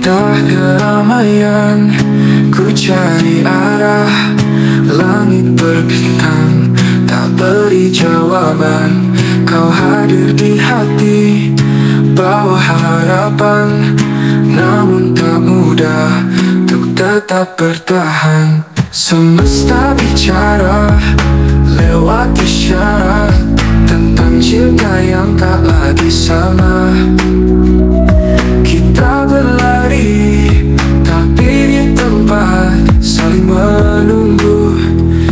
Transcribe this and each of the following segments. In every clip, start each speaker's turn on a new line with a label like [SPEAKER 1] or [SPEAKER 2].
[SPEAKER 1] Entah keramaian Ku cari arah. Langit berbintang Tak beri jawaban. Kau hadir di hati Bawa harapan. Namun tak mudah Untuk tetap bertahan Semesta bicara Lewat isyarat Tentang cinta yang tak lagi sama. Kita berlari Tapi di tempat Saling menunggu.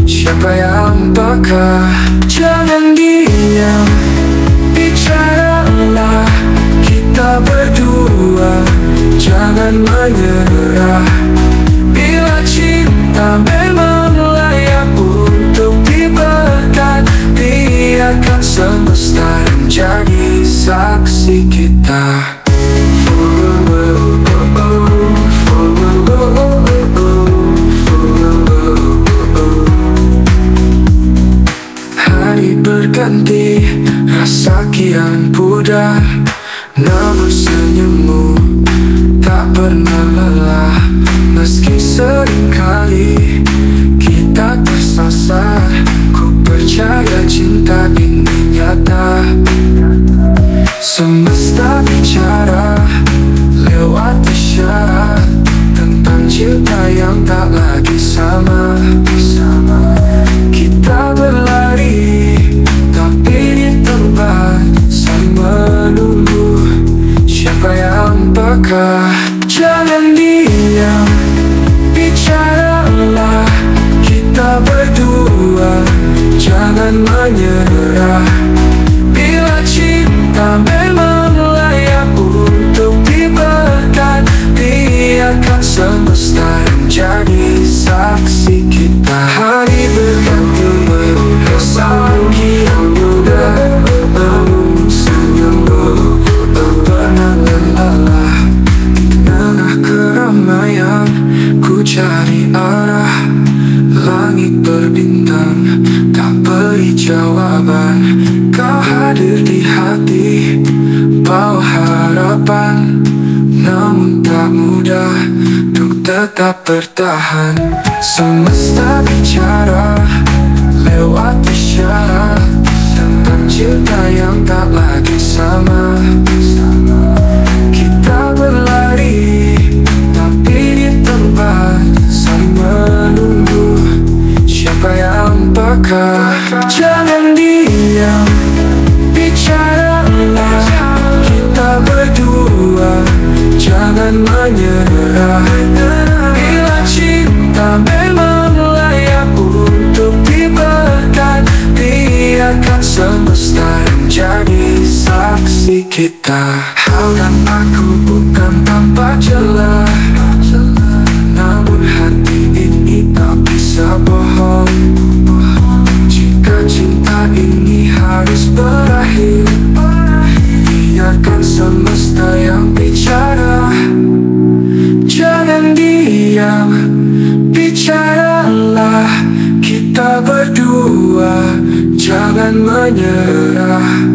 [SPEAKER 1] Siapa yang bakal Jangan diam Bicaralah. Kita berdua Jangan menyerah Semesta menjadi saksi kita. Hari berganti, rasa kian pudar Namun senyummu tak pernah lelah Semesta bicara lewat isyarat Tentang cinta yang tak lagi sama. Kita arah Langit berbintang tak beri jawaban. Kau hadir di hati bawa harapan. Namun tak mudah untuk tetap bertahan. Semesta bicara lewat isyarat Tentang cinta yang tak lagi sama kita Hal dan aku bukan tanpa celah. Namun hati ini tak bisa bohong. Jika cinta ini harus berakhir Biarkan semesta yang bicara. Jangan diam Kita berdua Jangan menyerah.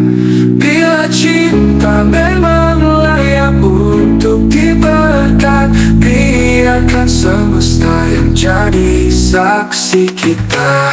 [SPEAKER 1] Bila cinta memang layak untuk diberkat Biarkan semesta yang jadi saksi kita